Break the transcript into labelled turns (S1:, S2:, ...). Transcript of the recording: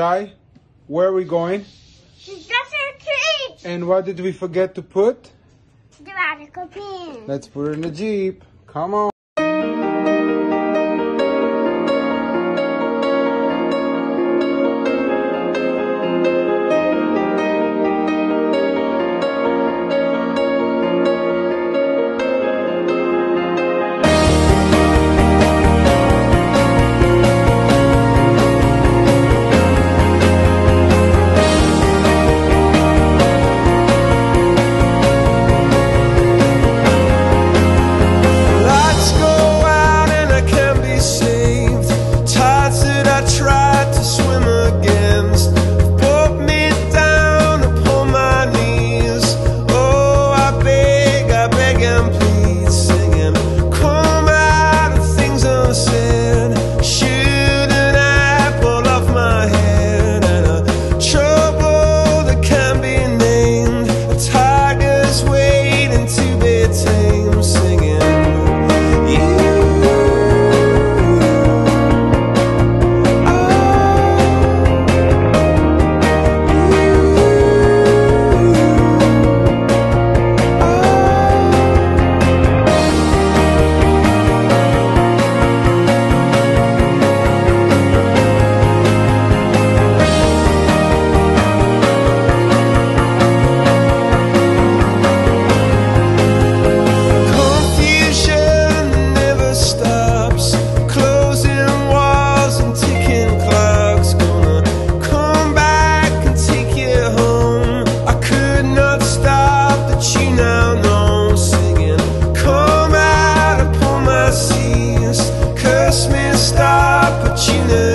S1: Shy, where are we going?
S2: Treat.
S1: And what did we forget to put?
S2: The Radical Pan.
S1: Let's put it in the Jeep. Come on. take messed up, but you know.